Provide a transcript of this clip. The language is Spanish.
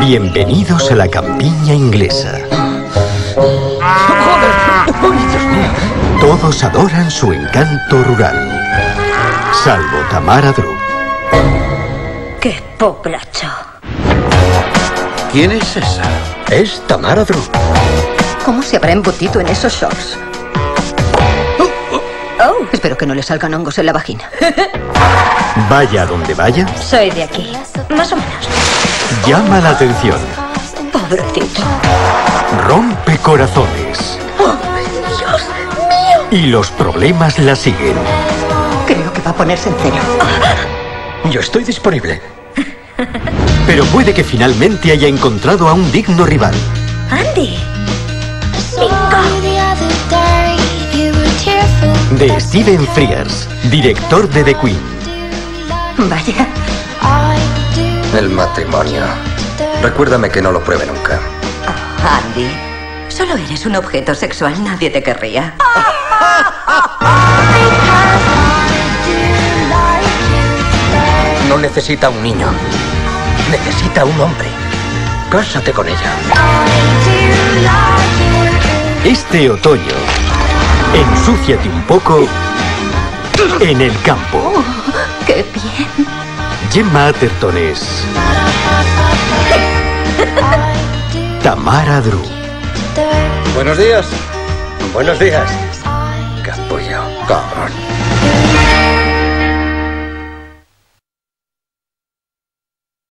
Bienvenidos a la campiña inglesa. Todos adoran su encanto rural. Salvo Tamara Drew. ¡Qué poplacho! ¿Quién es esa? Es Tamara Drew. ¿Cómo se habrá embutido en esos shorts? Oh, espero que no le salgan hongos en la vagina. Vaya donde vaya, Soy de aquí. Más o menos. llama la atención. Pobrecito. Rompe corazones. Dios mío. Y los problemas la siguen. Creo que va a ponerse en celo. Yo estoy disponible. Pero puede que finalmente haya encontrado a un digno rival. Andy. De Steven Frears, director de The Queen. Vaya. El matrimonio. Recuérdame que no lo pruebe nunca. Andy, solo eres un objeto sexual, nadie te querría. No necesita un niño. Necesita un hombre. Cásate con ella. Este otoño, ensúciate un poco en el campo. ¡Qué bien! Gemma Atherton es Tamara Drew. Buenos días. Buenos días. Capullo, cabrón.